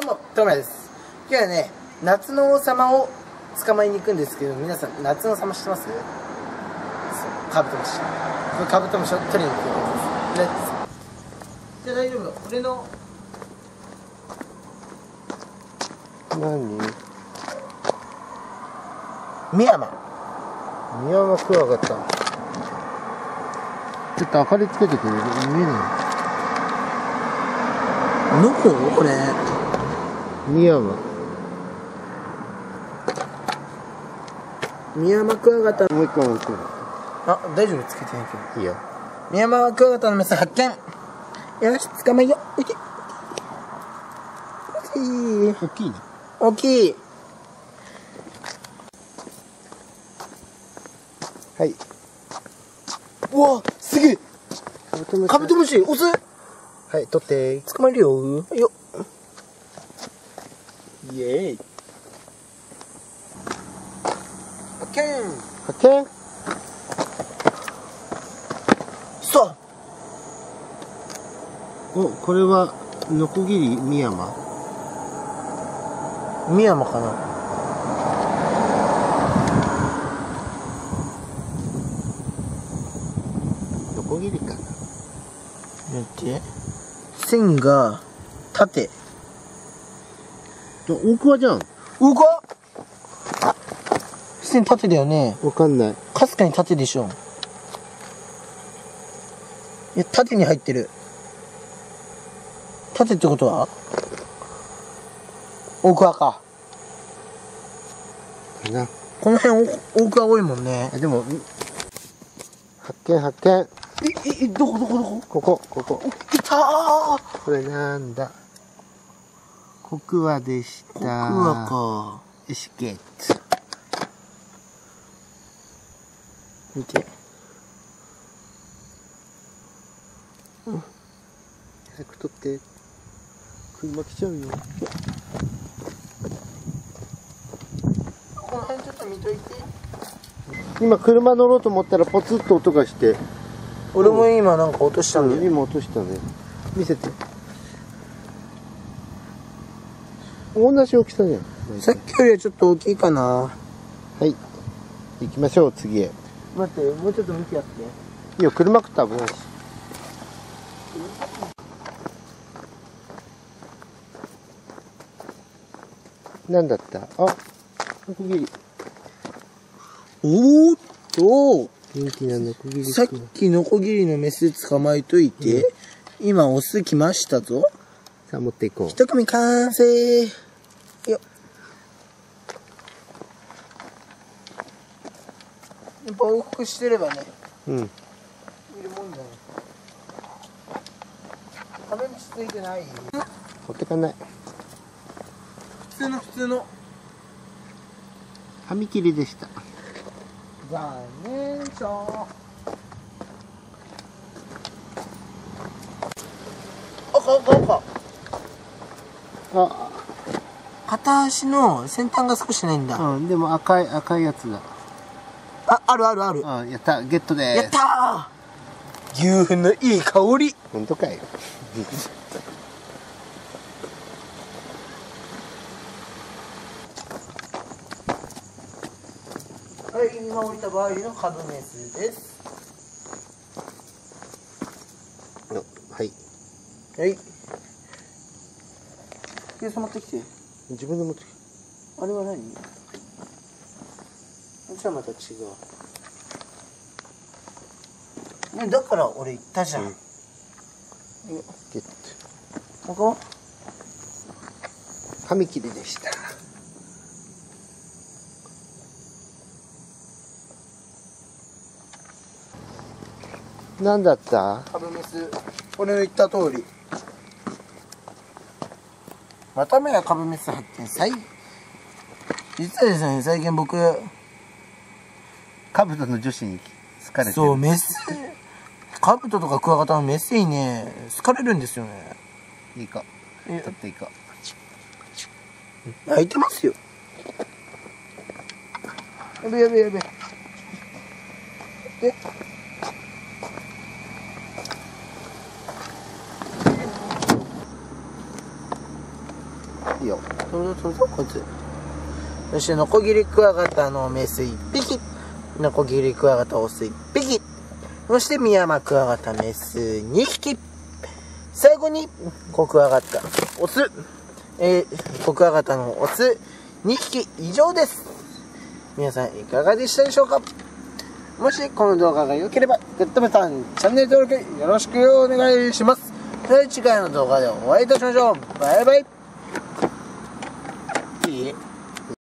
うも、トムヤです。今日はね、夏の王様を捕まえに行くんですけど、皆さん、夏の王様知ってます？そう、カブトムシ。これカブトムシを取りに行くところです。レッツ。じゃあ大丈夫だ。俺の、何？ミヤマ。ミヤマクワガタ。ちょっと明かりつけてくれる？見えなどここれ。い。ミヤマ。ミヤマクワガタ。もう一個もう一個。あ、大丈夫？つけてないけど。いいよ。ミヤマクワガタのメス発見よし、捕まえよう。いけ。いい。大きいね。大きい。はい。うわ、すげえカブトムシカブトムシ、オスはい、取って。捕まえるよ。よっ。イエーイ。オッケー発見さお、これは、ノコギリミヤマ？あ、ミヤマかな。ノコギリかな。見て。線が、縦。あ、大桑じゃん。うか線縦だよね。わかんない。かすかに縦でしょ。いや、縦に入ってる。縦ってことは？大桑か。かな。この辺大大桑多いもんね。あ、でも、発見発見。え、え、どこどこどこ？ここ、ここ。いたーこれなんだ？コクワでした。コクワか。よし、ゲッツ。見て。早く取って。車来ちゃうよ。この辺ちょっと見といて。今車乗ろうと思ったらポツッと音がして。俺も今なんか落としたんだよ。今落としたね。見せて。同じ大きさじゃん。さっきよりはちょっと大きいかな。はい。行きましょう、次へ。い待って、もうちょっと見てやって。いよ、車食った危ないし。なんだった？あ、ノコギリ。おーっと、元気なノコギリさっくん。きノコギリのメス捕まえといて、今オス来ましたぞ。さあ、持っていこう。一組完成。よっ。やっぱ往復してればね、うん。いるもんだね。壁についてない持ってかない。普通の普通の。紙切りでした。残念しょ赤赤赤あ、片足の先端が少しないんだ、うん、でも赤い、赤いやつだ。ああるあるあるあ、やった、ゲットでーす。やったー牛糞のいい香り本当かよ。はい今降りた場合の株メスですはい。はいケース持ってきて。自分で持ってきあれは何？じゃあまた違う。ねだから俺言ったじゃん、うん。よゲッここト。紙切りでした。なんだった？株メス俺の言った通りまためや株メス発見最実はですね最近僕カブトの女子に好かれてる。そうメスカブトとかクワガタのメスにね好かれるんですよねいいか。え取っていいか。泣いてますよやべやべやべでよ。取るぞ取るぞこいつそしてノコギリクワガタのメス1匹。ノコギリクワガタオス1匹。そしてミヤマクワガタメス2匹。最後にコクワガタオス。えー、コクワガタのオス。2匹。以上です。皆さんいかがでしたでしょうか？もしこの動画が良ければグッドボタンチャンネル登録よろしくお願いします。それでは次回の動画でお会いいたしましょう。バイバイ。いい